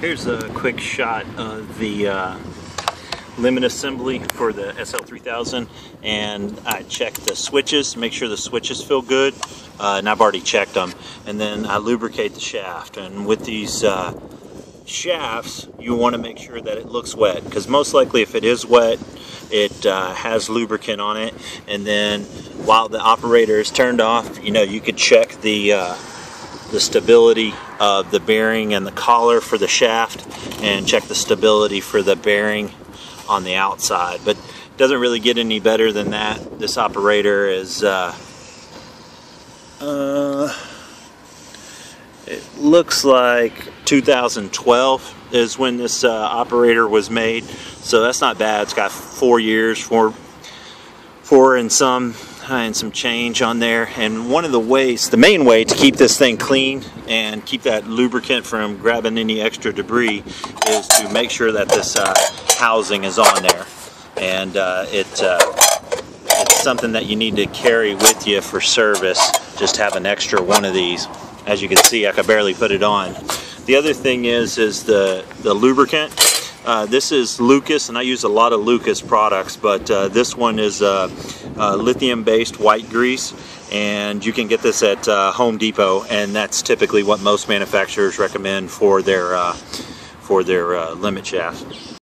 Here's a quick shot of the uh, limit assembly for the SL3000 and I checked the switches, to make sure the switches feel good uh, and I've already checked them and then I lubricate the shaft and with these uh, shafts you want to make sure that it looks wet because most likely if it is wet it uh, has lubricant on it. And then while the operator is turned off you know you could check the uh, the stability of the bearing and the collar for the shaft and check the stability for the bearing on the outside. But doesn't really get any better than that. This operator is uh, uh, it looks like 2012 is when this uh, operator was made. So that's not bad. It's got four years four four and some and some change on there. And one of the ways the main way to keep this thing clean and keep that lubricant from grabbing any extra debris is to make sure that this uh, housing is on there. And uh, it uh, it's something that you need to carry with you for service just have an extra one of these. As you can see I could barely put it on. The other thing is is the the lubricant uh, this is Lucas, and I use a lot of Lucas products, but uh, this one is uh, uh lithium-based white grease, and you can get this at uh, Home Depot, and that's typically what most manufacturers recommend for their for their limit shafts.